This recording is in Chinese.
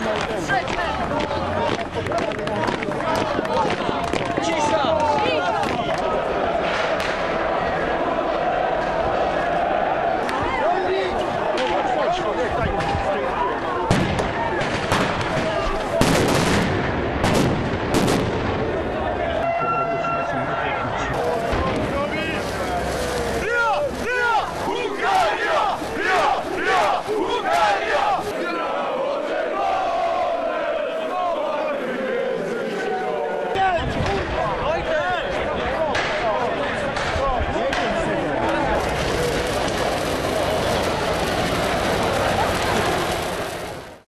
帅帅的